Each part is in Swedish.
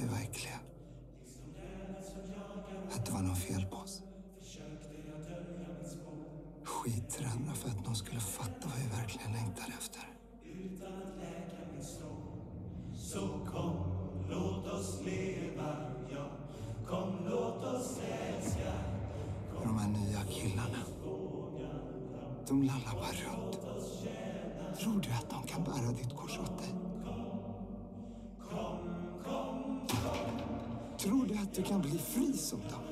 vi var äckliga. Att det var något fel på oss. Skiträdda för att någon skulle fatta vad vi verkligen längtade efter. Utan att läka min storm. Så kom, låt oss leva, ja. Kom, låt oss älska. Kom, de här nya killarna. De lallar bara runt. Tror du att de kan bära ditt kors åt dig? Tror du att du kan bli fri som dem?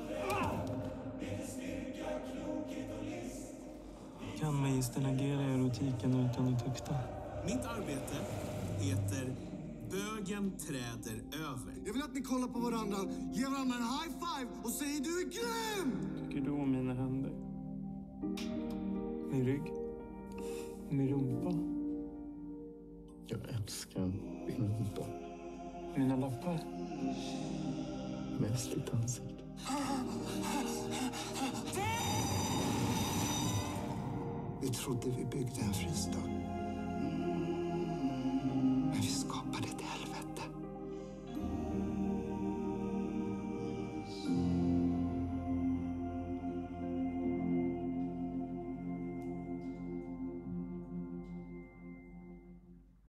Kan magistern agera i erotiken utan att tukta? Mitt arbete heter Bögen träder över. Jag vill att ni kollar på varandra, ger varandra en high five och säger du är grym! Tycker du om mina händer? Min rygg? Min rumpa? Jag älskar din rumpa. Mina lappar? Mest ditt ansikte. Vi trodde vi byggde en fristad.